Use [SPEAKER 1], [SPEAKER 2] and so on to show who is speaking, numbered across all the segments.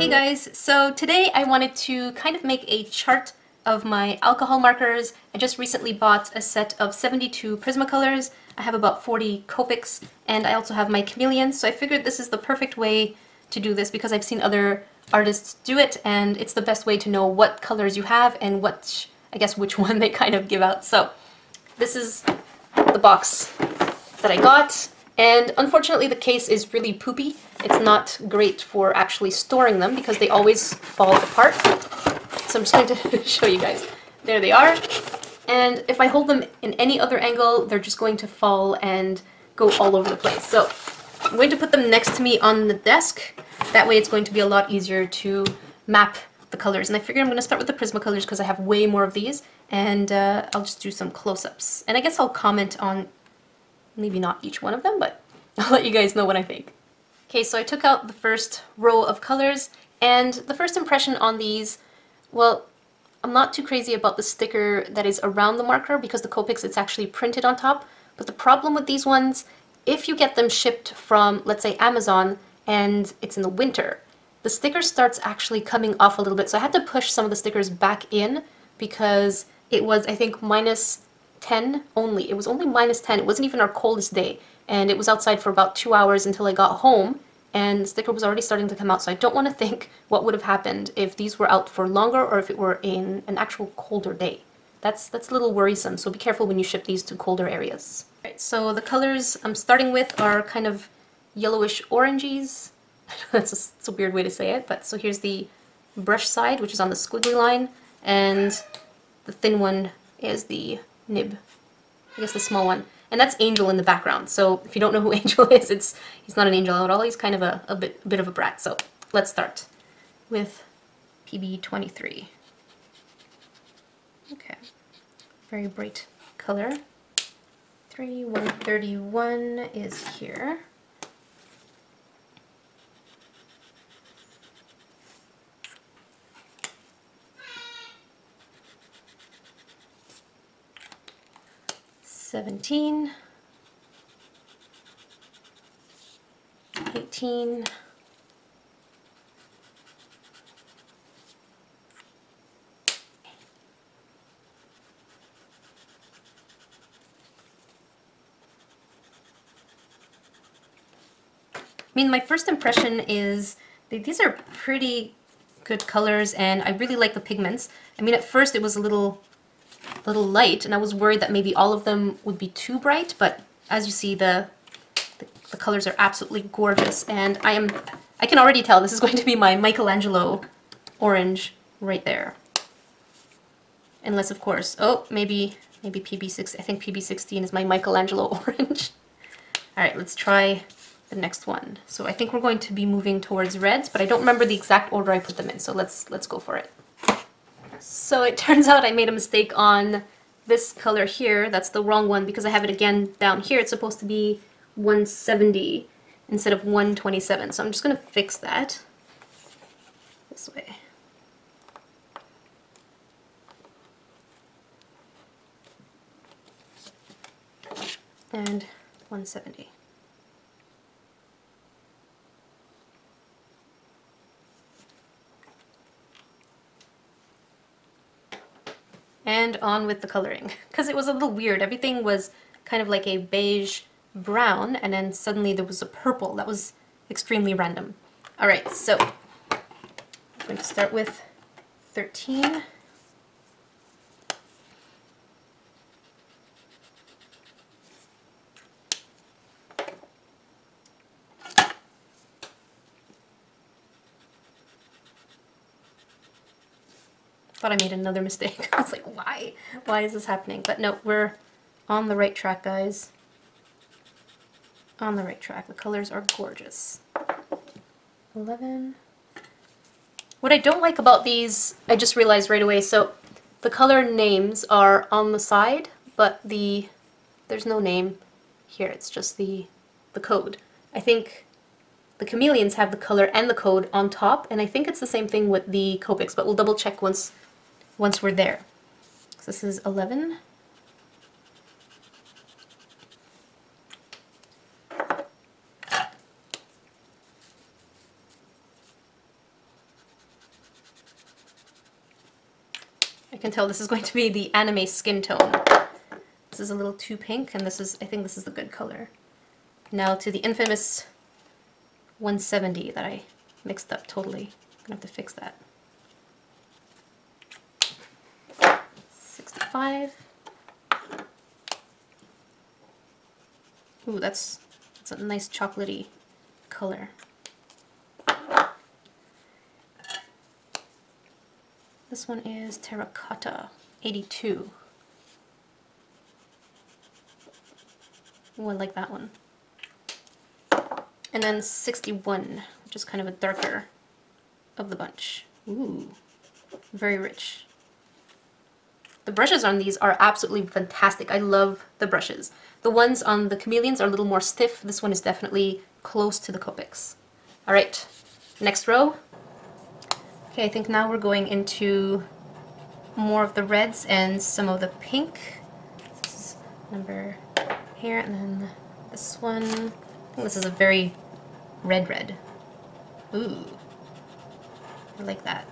[SPEAKER 1] Hey guys, so today I wanted to kind of make a chart of my alcohol markers. I just recently bought a set of 72 Prismacolors. I have about 40 Copics, and I also have my Chameleons, so I figured this is the perfect way to do this because I've seen other artists do it, and it's the best way to know what colors you have and what, I guess, which one they kind of give out. So this is the box that I got, and unfortunately the case is really poopy. It's not great for actually storing them because they always fall apart. So I'm just going to show you guys. There they are. And if I hold them in any other angle, they're just going to fall and go all over the place. So I'm going to put them next to me on the desk. That way it's going to be a lot easier to map the colors. And I figured I'm going to start with the Prismacolors because I have way more of these. And uh, I'll just do some close-ups. And I guess I'll comment on maybe not each one of them, but I'll let you guys know what I think. Okay, so I took out the first row of colors, and the first impression on these well, I'm not too crazy about the sticker that is around the marker because the Copics it's actually printed on top. But the problem with these ones, if you get them shipped from, let's say, Amazon and it's in the winter, the sticker starts actually coming off a little bit. So I had to push some of the stickers back in because it was, I think, minus 10 only. It was only minus 10. It wasn't even our coldest day. And it was outside for about two hours until I got home and the sticker was already starting to come out so I don't want to think what would have happened if these were out for longer or if it were in an actual colder day. That's, that's a little worrisome, so be careful when you ship these to colder areas. Right, so the colors I'm starting with are kind of yellowish oranges. that's, a, that's a weird way to say it, but so here's the brush side, which is on the squiggly line, and the thin one is the nib, I guess the small one. And that's Angel in the background. So if you don't know who Angel is, it's he's not an angel at all. He's kind of a, a, bit, a bit of a brat. So let's start with PB23. Okay, very bright color. 3131 is here. 17, 18, I mean, my first impression is these are pretty good colors and I really like the pigments. I mean, at first it was a little little light, and I was worried that maybe all of them would be too bright, but as you see, the, the, the colors are absolutely gorgeous, and I am, I can already tell this is going to be my Michelangelo orange right there. Unless, of course, oh, maybe, maybe PB6, I think PB16 is my Michelangelo orange. All right, let's try the next one. So I think we're going to be moving towards reds, but I don't remember the exact order I put them in, so let's, let's go for it. So it turns out I made a mistake on this color here. That's the wrong one because I have it again down here. It's supposed to be 170 instead of 127. So I'm just going to fix that this way. And 170. And on with the coloring because it was a little weird. Everything was kind of like a beige brown and then suddenly there was a purple. That was extremely random. Alright, so I'm going to start with 13. Thought I made another mistake. I was like, why? Why is this happening? But no, we're on the right track, guys. On the right track. The colors are gorgeous. 11. What I don't like about these, I just realized right away, so the color names are on the side, but the there's no name here. It's just the the code. I think the chameleons have the color and the code on top, and I think it's the same thing with the Copics, but we'll double check once once we're there. So this is 11. I can tell this is going to be the anime skin tone. This is a little too pink, and this is, I think this is the good color. Now to the infamous 170 that I mixed up totally. I'm gonna have to fix that. 65. Ooh, that's, that's a nice chocolatey color. This one is Terracotta 82. Ooh, I like that one. And then 61, which is kind of a darker of the bunch. Ooh, very rich. The brushes on these are absolutely fantastic. I love the brushes. The ones on the chameleons are a little more stiff. This one is definitely close to the Copics. All right, next row. Okay, I think now we're going into more of the reds and some of the pink. This is number here, and then this one. I think this is a very red red. Ooh, I like that.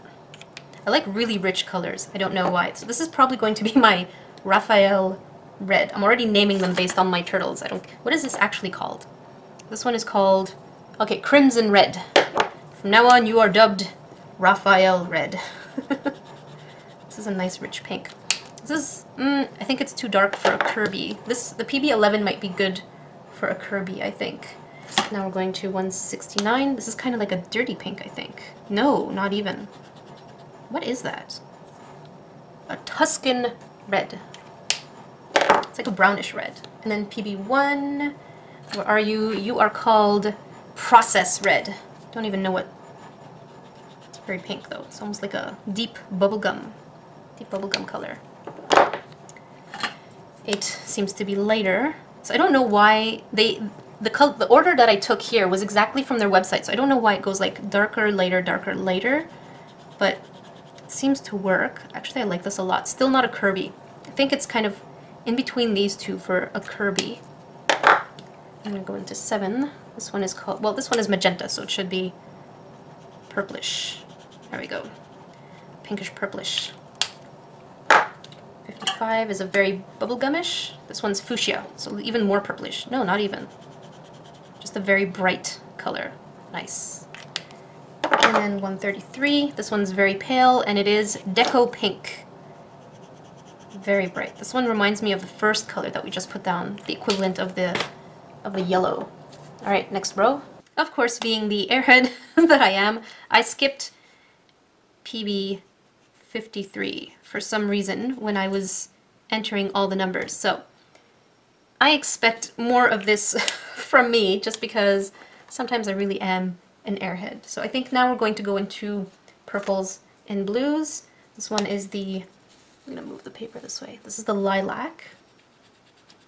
[SPEAKER 1] I like really rich colors. I don't know why. So this is probably going to be my Raphael red. I'm already naming them based on my turtles. I don't. What is this actually called? This one is called, okay, Crimson Red. From now on, you are dubbed Raphael Red. this is a nice rich pink. This is, mm, I think it's too dark for a Kirby. This, the PB11 might be good for a Kirby, I think. Now we're going to 169. This is kind of like a dirty pink, I think. No, not even. What is that? A Tuscan red. It's like a brownish red. And then PB1, where are you? You are called Process Red. Don't even know what... It's very pink though. It's almost like a deep bubblegum. Deep bubblegum color. 8 seems to be lighter. So I don't know why they... The, the order that I took here was exactly from their website, so I don't know why it goes like darker, lighter, darker, lighter. But seems to work. Actually, I like this a lot. Still not a Kirby. I think it's kind of in between these two for a Kirby. I'm going to go into 7. This one is called, well, this one is magenta, so it should be purplish. There we go. Pinkish purplish. 55 is a very bubblegumish. This one's fuchsia, so even more purplish. No, not even. Just a very bright color. Nice. And then 133, this one's very pale, and it is Deco Pink. Very bright. This one reminds me of the first color that we just put down, the equivalent of the of the yellow. All right, next row. Of course, being the airhead that I am, I skipped PB 53 for some reason when I was entering all the numbers. So I expect more of this from me just because sometimes I really am an airhead. So I think now we're going to go into purples and blues. This one is the, I'm going to move the paper this way. This is the lilac.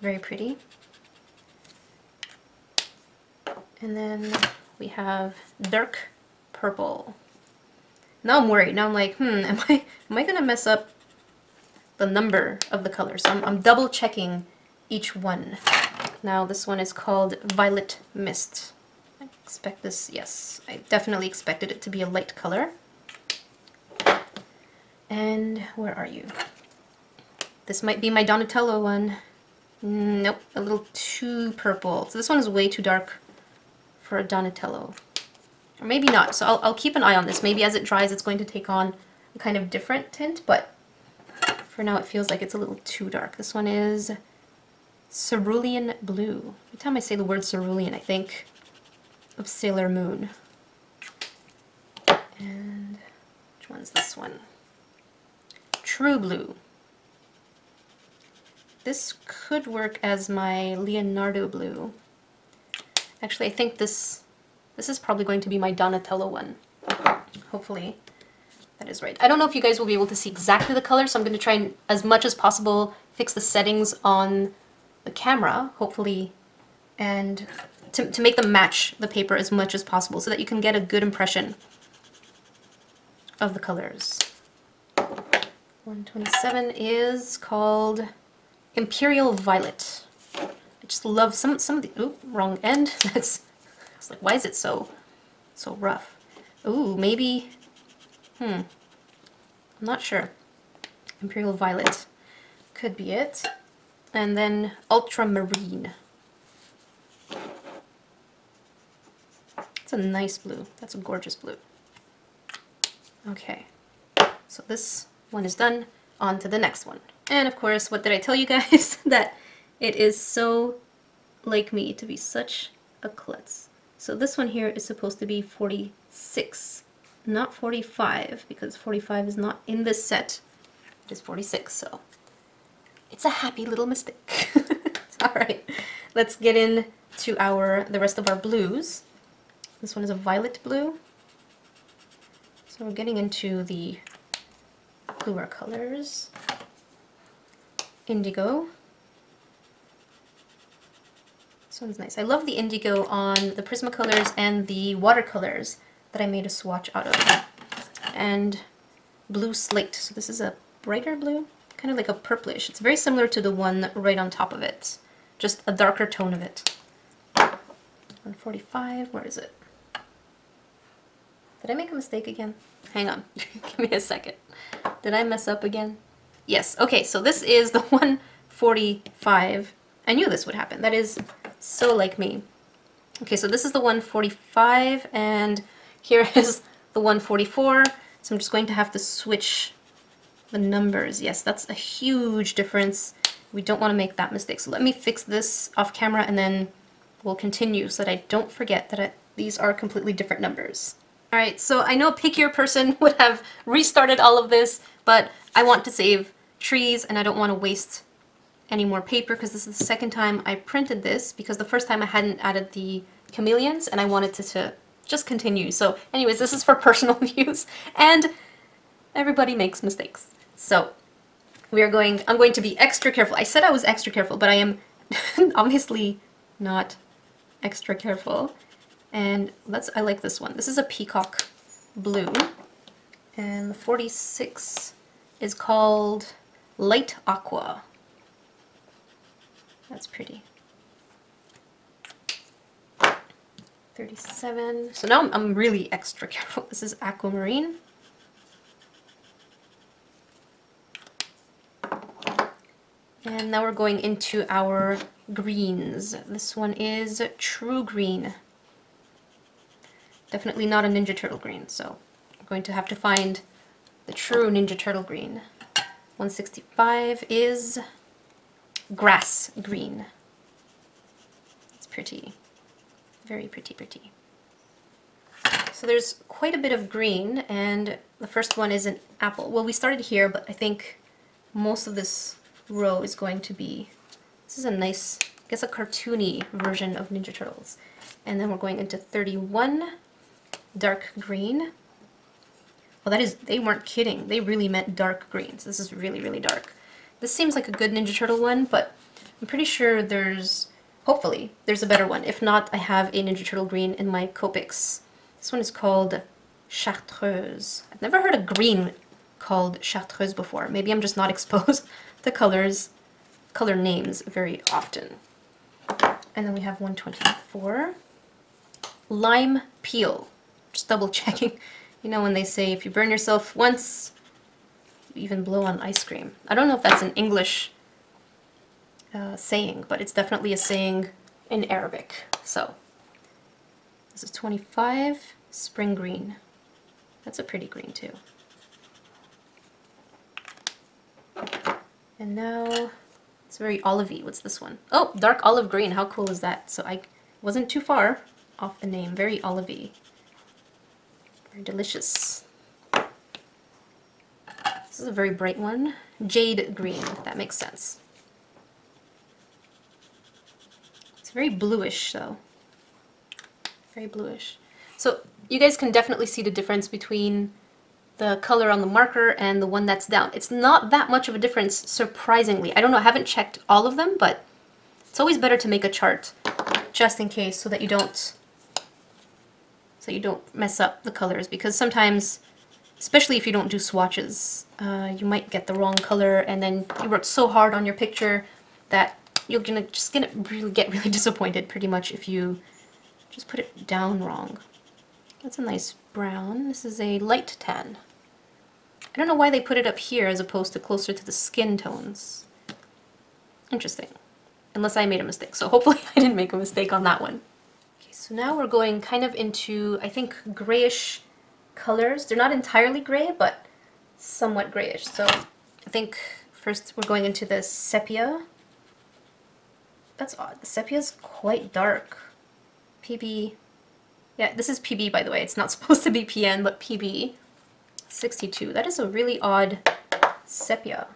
[SPEAKER 1] Very pretty. And then we have dark purple. Now I'm worried. Now I'm like, hmm, am I am I gonna mess up the number of the colors? So I'm, I'm double checking each one. Now this one is called Violet Mist expect this, yes, I definitely expected it to be a light color. And where are you? This might be my Donatello one. Nope, a little too purple. So this one is way too dark for a Donatello. Or maybe not, so I'll, I'll keep an eye on this. Maybe as it dries it's going to take on a kind of different tint, but for now it feels like it's a little too dark. This one is Cerulean Blue. Every time I say the word cerulean, I think of Sailor Moon. And which one's this one? True Blue. This could work as my Leonardo Blue. Actually, I think this this is probably going to be my Donatello one. Hopefully that is right. I don't know if you guys will be able to see exactly the color, so I'm going to try and, as much as possible, fix the settings on the camera, hopefully, and to, to make them match the paper as much as possible so that you can get a good impression of the colors. 127 is called Imperial Violet. I just love some some of the ooh, wrong end. That's I was like, why is it so so rough? Ooh, maybe hmm. I'm not sure. Imperial Violet could be it. And then Ultramarine. It's a nice blue. That's a gorgeous blue. Okay, so this one is done. On to the next one. And of course, what did I tell you guys? that it is so like me to be such a klutz. So this one here is supposed to be 46, not 45, because 45 is not in this set. It is 46, so it's a happy little mistake. Alright, let's get in to our the rest of our blues. This one is a violet blue. So we're getting into the bluer colors. Indigo. This one's nice. I love the indigo on the Prismacolors and the watercolors that I made a swatch out of. And blue slate. So this is a brighter blue, kind of like a purplish. It's very similar to the one right on top of it, just a darker tone of it. 145, where is it? Did I make a mistake again? Hang on, give me a second. Did I mess up again? Yes, okay, so this is the 145. I knew this would happen. That is so like me. Okay, so this is the 145, and here is the 144. So I'm just going to have to switch the numbers. Yes, that's a huge difference. We don't want to make that mistake. So let me fix this off camera and then we'll continue so that I don't forget that I, these are completely different numbers. Alright, so I know a pickier person would have restarted all of this, but I want to save trees and I don't want to waste any more paper because this is the second time I printed this because the first time I hadn't added the chameleons and I wanted to, to just continue. So anyways, this is for personal use and everybody makes mistakes. So we are going, I'm going to be extra careful. I said I was extra careful, but I am obviously not extra careful. And let's, I like this one. This is a peacock blue. And the 46 is called Light Aqua. That's pretty. 37. So now I'm, I'm really extra careful. This is Aquamarine. And now we're going into our greens. This one is True Green. Definitely not a Ninja Turtle green, so I'm going to have to find the true Ninja Turtle green. 165 is grass green. It's pretty. Very pretty, pretty. So there's quite a bit of green, and the first one is an apple. Well, we started here, but I think most of this row is going to be, this is a nice, I guess a cartoony version of Ninja Turtles. And then we're going into 31, dark green. Well, that is, they weren't kidding. They really meant dark greens. This is really, really dark. This seems like a good Ninja Turtle one, but I'm pretty sure there's, hopefully, there's a better one. If not, I have a Ninja Turtle green in my Copics. This one is called Chartreuse. I've never heard a green called Chartreuse before. Maybe I'm just not exposed to colors, color names very often. And then we have 124. Lime peel. Just double checking. You know when they say if you burn yourself once, you even blow on ice cream. I don't know if that's an English uh, saying, but it's definitely a saying in Arabic. So this is 25, spring green. That's a pretty green too. And now it's very olivey. What's this one? Oh, dark olive green. How cool is that? So I wasn't too far off the name. Very olivey. Very delicious. This is a very bright one. Jade green. That makes sense. It's very bluish though. Very bluish. So you guys can definitely see the difference between the color on the marker and the one that's down. It's not that much of a difference, surprisingly. I don't know, I haven't checked all of them, but it's always better to make a chart just in case so that you don't so you don't mess up the colors because sometimes especially if you don't do swatches uh, you might get the wrong color and then you worked so hard on your picture that you're gonna just gonna really get really disappointed pretty much if you just put it down wrong. That's a nice brown. This is a light tan. I don't know why they put it up here as opposed to closer to the skin tones. Interesting. Unless I made a mistake. So hopefully I didn't make a mistake on that one. So now we're going kind of into, I think, grayish colors. They're not entirely gray, but somewhat grayish. So I think first we're going into the sepia. That's odd. The sepia is quite dark. PB. Yeah, this is PB by the way. It's not supposed to be PN, but PB. 62. That is a really odd sepia.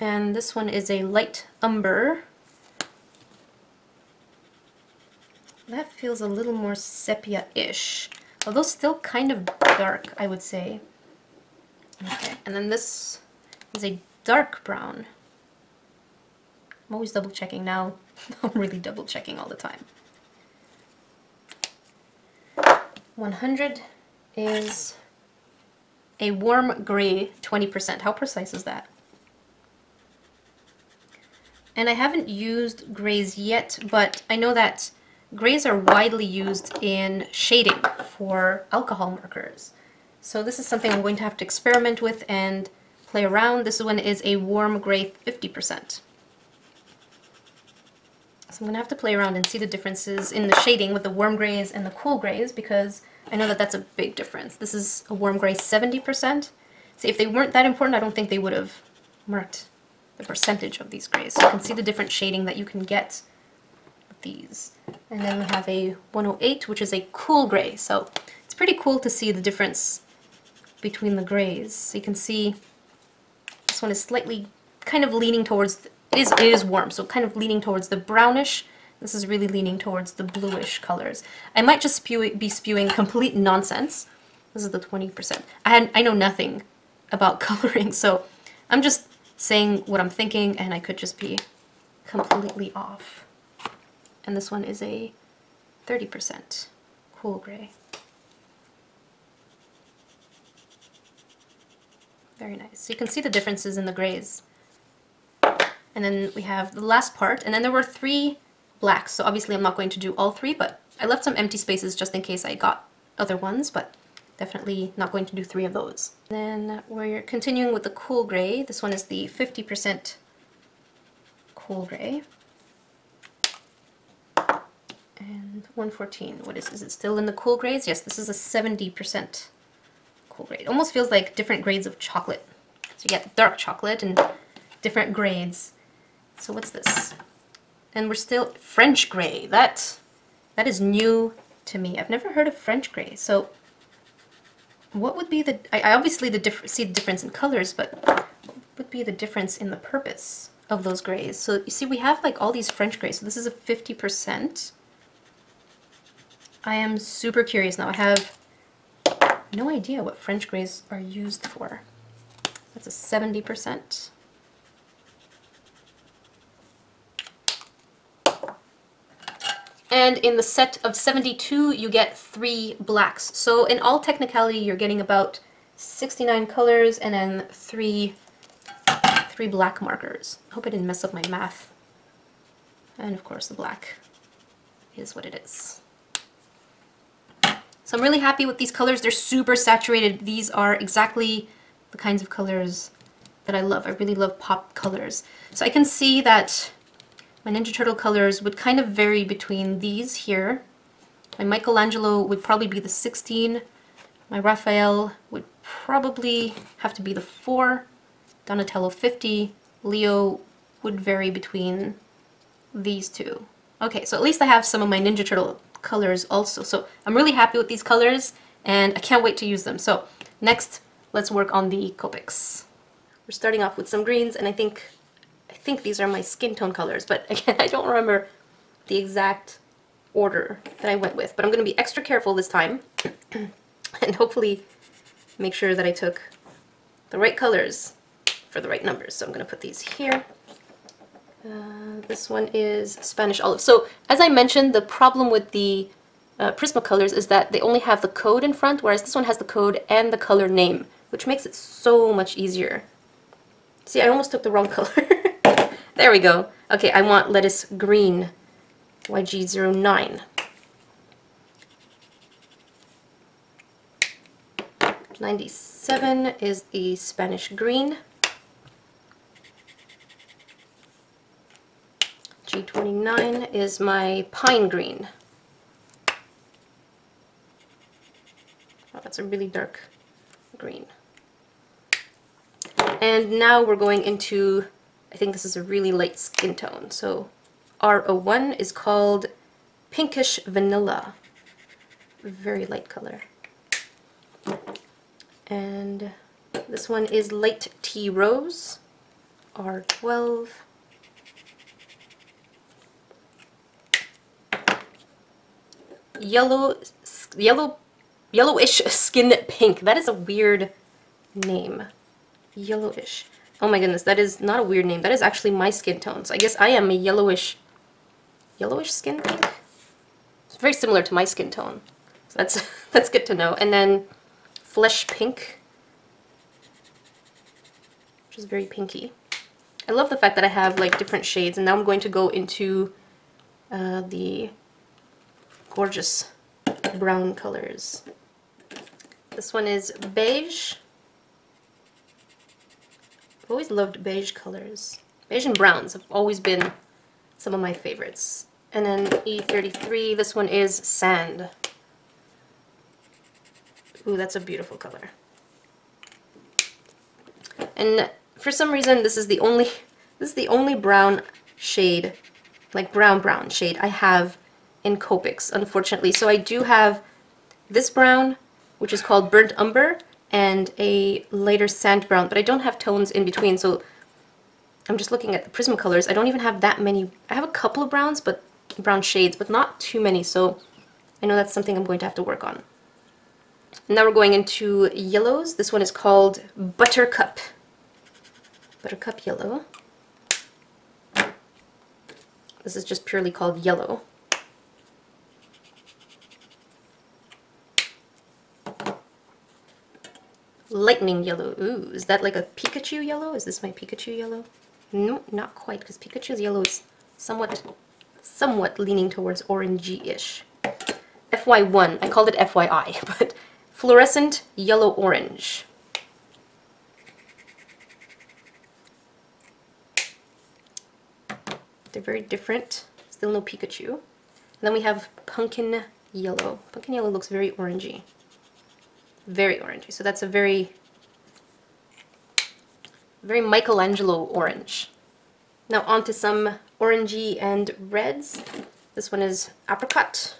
[SPEAKER 1] And this one is a light umber. That feels a little more sepia-ish. Although still kind of dark, I would say. Okay, and then this is a dark brown. I'm always double checking now. I'm really double checking all the time. 100 is a warm gray 20%. How precise is that? And I haven't used grays yet, but I know that grays are widely used in shading for alcohol markers. So this is something I'm going to have to experiment with and play around. This one is a warm gray 50%. So I'm going to have to play around and see the differences in the shading with the warm grays and the cool grays because I know that that's a big difference. This is a warm gray 70%. See, if they weren't that important, I don't think they would have marked the percentage of these grays. So you can see the different shading that you can get these. And then we have a 108, which is a cool gray. So it's pretty cool to see the difference between the grays. So you can see this one is slightly kind of leaning towards it is, it is warm, so kind of leaning towards the brownish. This is really leaning towards the bluish colors. I might just spew, be spewing complete nonsense. This is the 20%. I, had, I know nothing about coloring, so I'm just saying what I'm thinking, and I could just be completely off. And this one is a 30% cool gray. Very nice. So you can see the differences in the grays. And then we have the last part, and then there were three blacks, so obviously I'm not going to do all three, but I left some empty spaces just in case I got other ones, but definitely not going to do three of those. Then we're continuing with the cool gray. This one is the 50% cool gray. And 114, what is, is it still in the cool grays? Yes, this is a 70% cool grade. It almost feels like different grades of chocolate. So you get dark chocolate and different grades. So what's this? And we're still French gray. That that is new to me. I've never heard of French gray. So what would be the I, I obviously the see the difference in colors, but what would be the difference in the purpose of those grays? So you see we have like all these French grays. So this is a 50%. I am super curious now. I have no idea what French grays are used for. That's a 70%. And in the set of 72, you get three blacks. So in all technicality, you're getting about 69 colors and then three, three black markers. I hope I didn't mess up my math. And of course the black is what it is. So I'm really happy with these colors. They're super saturated. These are exactly the kinds of colors that I love. I really love pop colors. So I can see that my Ninja Turtle colors would kind of vary between these here. My Michelangelo would probably be the 16. My Raphael would probably have to be the 4. Donatello 50. Leo would vary between these two. Okay, so at least I have some of my Ninja Turtle colors also. So I'm really happy with these colors and I can't wait to use them. So next, let's work on the Copics. We're starting off with some greens and I think I think these are my skin tone colors, but again, I don't remember the exact order that I went with. But I'm going to be extra careful this time and hopefully make sure that I took the right colors for the right numbers. So I'm going to put these here. Uh, this one is Spanish Olive. So as I mentioned, the problem with the uh, Prismacolors is that they only have the code in front, whereas this one has the code and the color name, which makes it so much easier. See, I almost took the wrong color. There we go. Okay, I want lettuce green, YG09. 97 is the Spanish green. G29 is my pine green. Oh, that's a really dark green. And now we're going into, I think this is a really light skin tone. So R01 is called Pinkish Vanilla. Very light color. And this one is Light Tea Rose, R12. Yellow, yellow, yellowish skin pink. That is a weird name. Yellowish. Oh my goodness, that is not a weird name. That is actually my skin tone. So I guess I am a yellowish, yellowish skin pink. It's very similar to my skin tone. So that's that's good to know. And then flesh pink, which is very pinky. I love the fact that I have like different shades and now I'm going to go into uh, the gorgeous brown colors. This one is beige. I've always loved beige colors. Beige and browns have always been some of my favorites. And then E33, this one is sand. Ooh, that's a beautiful color. And for some reason, this is the only this is the only brown shade, like brown brown shade I have in Copics, unfortunately. So I do have this brown, which is called Burnt Umber, and a lighter sand brown, but I don't have tones in between, so I'm just looking at the Prismacolors. I don't even have that many. I have a couple of browns, but brown shades, but not too many, so I know that's something I'm going to have to work on. Now we're going into yellows. This one is called Buttercup. Buttercup Yellow. This is just purely called yellow. Lightning yellow. Ooh, is that like a Pikachu yellow? Is this my Pikachu yellow? No, not quite, because Pikachu's yellow is somewhat, somewhat leaning towards orangey-ish. FY1, I called it FYI, but fluorescent yellow-orange. They're very different. Still no Pikachu. And then we have pumpkin yellow. Pumpkin yellow looks very orangey. Very orangey. So that's a very, very Michelangelo orange. Now on to some orangey and reds. This one is apricot.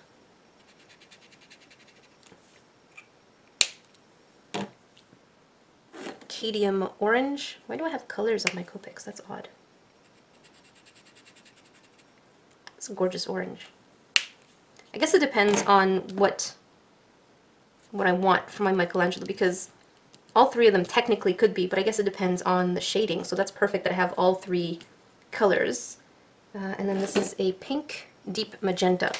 [SPEAKER 1] Cadmium orange. Why do I have colors on my Copics? That's odd. It's a gorgeous orange. I guess it depends on what what I want for my Michelangelo because all three of them technically could be, but I guess it depends on the shading. So that's perfect that I have all three colors. Uh, and then this is a pink deep magenta.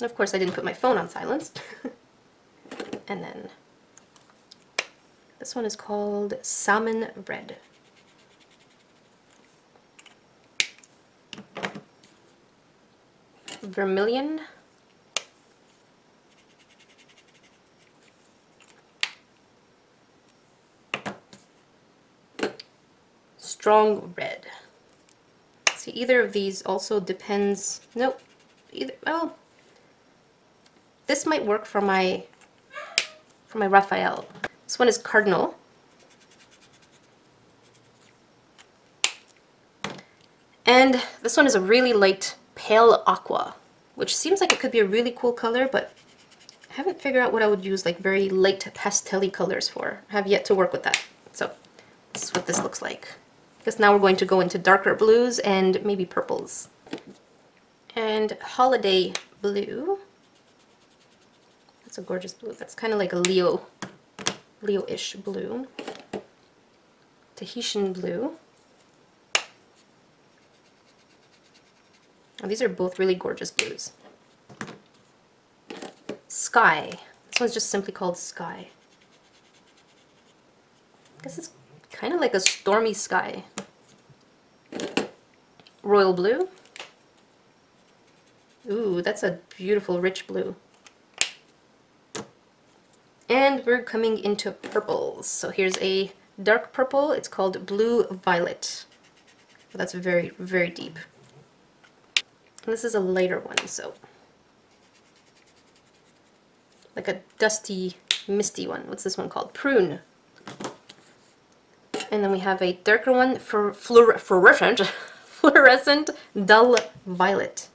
[SPEAKER 1] And of course I didn't put my phone on silenced. and then this one is called Salmon Red. Vermilion. Strong red. See, either of these also depends, nope, either, well, this might work for my for my Raphael. This one is Cardinal. And this one is a really light pale aqua, which seems like it could be a really cool color, but I haven't figured out what I would use like very light pastel colors for. I have yet to work with that. So this is what this looks like. Guess now we're going to go into darker blues and maybe purples. And Holiday Blue. That's a gorgeous blue. That's kind of like a Leo, Leo-ish blue. Tahitian blue. Oh, these are both really gorgeous blues. Sky. This one's just simply called Sky. I guess it's kind of like a stormy sky. Royal blue. Ooh, that's a beautiful rich blue. And we're coming into purples. So here's a dark purple. It's called Blue Violet. That's very, very deep. And this is a lighter one, so like a dusty, misty one. What's this one called? Prune. And then we have a darker one for fluor fluorescent, fluorescent dull violet.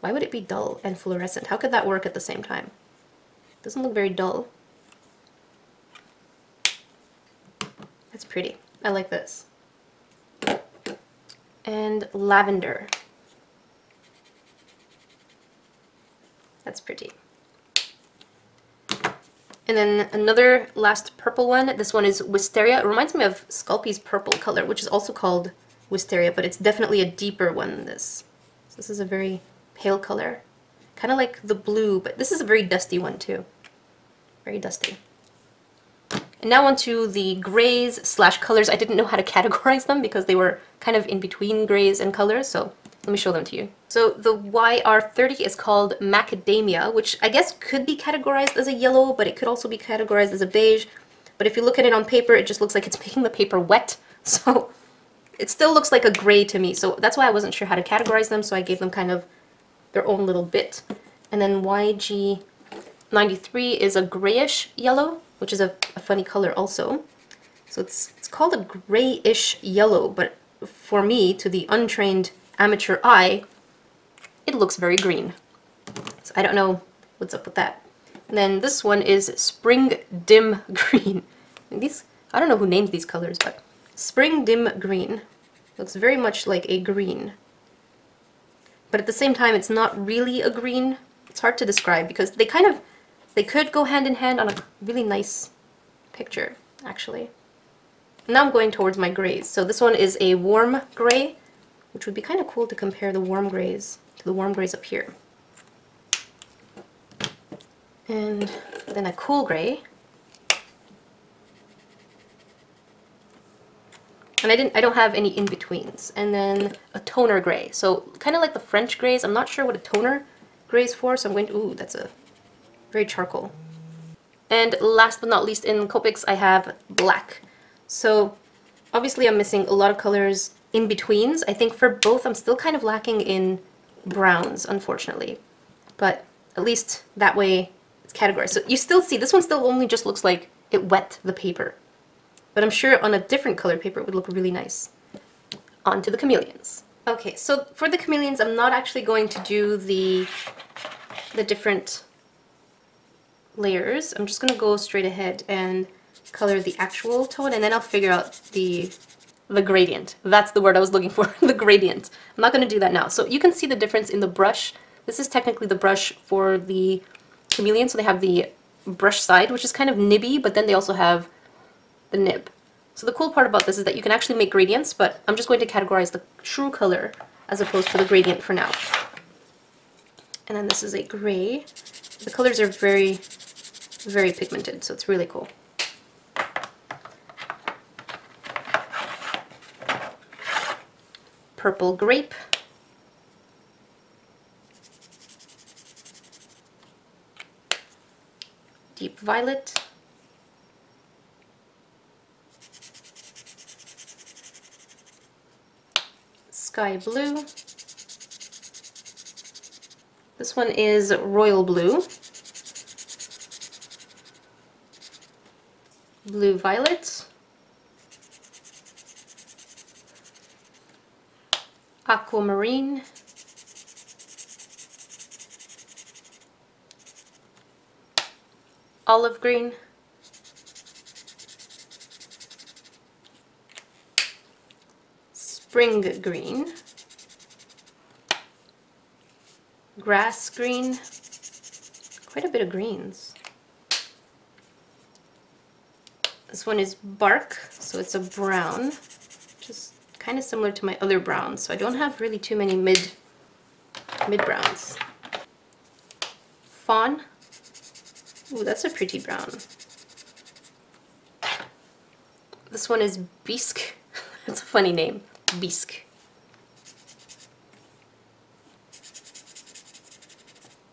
[SPEAKER 1] Why would it be dull and fluorescent? How could that work at the same time? Doesn't look very dull. That's pretty. I like this. And lavender. That's pretty. And then another last purple one. This one is Wisteria. It reminds me of Sculpey's purple color, which is also called Wisteria, but it's definitely a deeper one than this. So this is a very pale color. Kind of like the blue, but this is a very dusty one too. Very dusty. And now onto the grays slash colors. I didn't know how to categorize them because they were kind of in between grays and colors, so let me show them to you. So the YR30 is called Macadamia, which I guess could be categorized as a yellow, but it could also be categorized as a beige. But if you look at it on paper, it just looks like it's making the paper wet. So it still looks like a gray to me. So that's why I wasn't sure how to categorize them, so I gave them kind of their own little bit. And then YG93 is a grayish yellow, which is a, a funny color also. So it's, it's called a grayish yellow, but for me, to the untrained amateur eye, it looks very green. So I don't know what's up with that. And then this one is Spring Dim Green. These, I don't know who named these colors, but Spring Dim Green. Looks very much like a green. But at the same time, it's not really a green. It's hard to describe because they kind of, they could go hand in hand on a really nice picture, actually. Now I'm going towards my grays. So this one is a warm gray, which would be kind of cool to compare the warm grays to the warm grays up here. And then a cool gray. And I didn't I don't have any in-betweens. And then a toner gray. So kind of like the French grays. I'm not sure what a toner gray is for, so I'm going to ooh, that's a very charcoal. And last but not least in Copics I have black. So obviously I'm missing a lot of colors in-betweens. I think for both I'm still kind of lacking in browns, unfortunately. But at least that way it's categorized. So you still see, this one still only just looks like it wet the paper. But I'm sure on a different colored paper it would look really nice. On to the chameleons. Okay, so for the chameleons I'm not actually going to do the, the different layers. I'm just going to go straight ahead and color the actual tone and then I'll figure out the the gradient. That's the word I was looking for, the gradient. I'm not going to do that now. So you can see the difference in the brush. This is technically the brush for the chameleon, so they have the brush side, which is kind of nibby, but then they also have the nib. So the cool part about this is that you can actually make gradients, but I'm just going to categorize the true color as opposed to the gradient for now. And then this is a gray. The colors are very, very pigmented, so it's really cool. Purple grape. Deep violet. Sky blue. This one is royal blue. Blue violet. Aquamarine, olive green, spring green, grass green, quite a bit of greens. This one is bark, so it's a brown, kind of similar to my other browns, so I don't have really too many mid, mid browns. Fawn. Ooh, that's a pretty brown. This one is Bisque. that's a funny name. Bisque.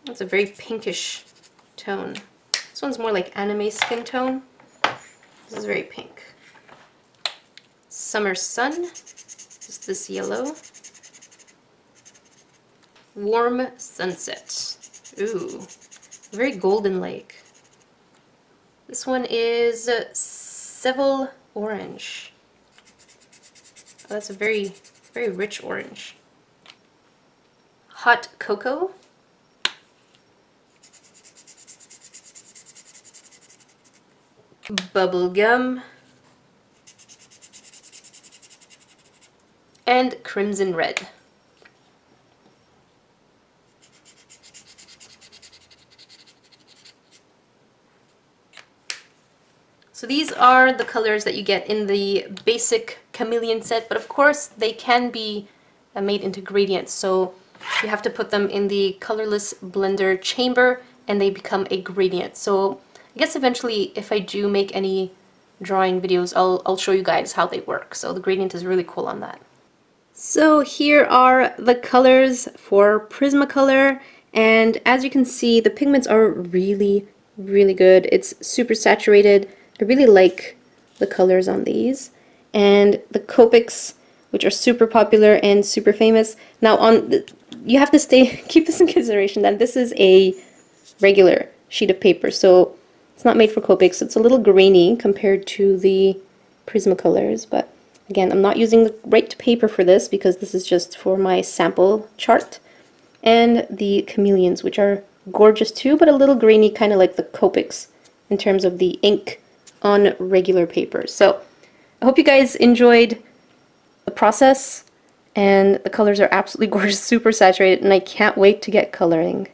[SPEAKER 1] That's a very pinkish tone. This one's more like anime skin tone. This is very pink. Summer Sun, this yellow. Warm Sunset. Ooh, very golden lake. This one is uh, Seville Orange. Oh, that's a very, very rich orange. Hot Cocoa. Bubblegum. And Crimson Red. So these are the colors that you get in the basic chameleon set, but of course they can be uh, made into gradients. So you have to put them in the colorless blender chamber and they become a gradient. So I guess eventually if I do make any drawing videos, I'll, I'll show you guys how they work. So the gradient is really cool on that. So here are the colors for Prismacolor and as you can see the pigments are really really good. It's super saturated I really like the colors on these. And the Copics, which are super popular and super famous. Now, on the, you have to stay keep this in consideration that this is a regular sheet of paper, so it's not made for Copics. It's a little grainy compared to the Prismacolors, but again, I'm not using the right paper for this because this is just for my sample chart. And the Chameleons, which are gorgeous too, but a little grainy, kind of like the Copics in terms of the ink on regular paper. So I hope you guys enjoyed the process and the colors are absolutely gorgeous, super saturated, and I can't wait to get coloring.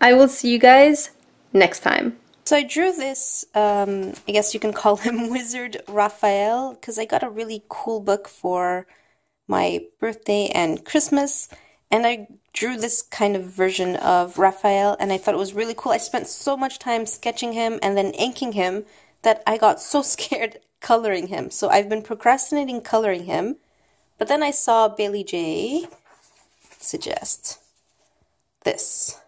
[SPEAKER 1] I will see you guys next time. So I drew this, um, I guess you can call him Wizard Raphael, because I got a really cool book for my birthday and Christmas, and I drew this kind of version of Raphael, and I thought it was really cool. I spent so much time sketching him and then inking him that I got so scared coloring him. So I've been procrastinating coloring him. But then I saw Baylee Jae suggest this.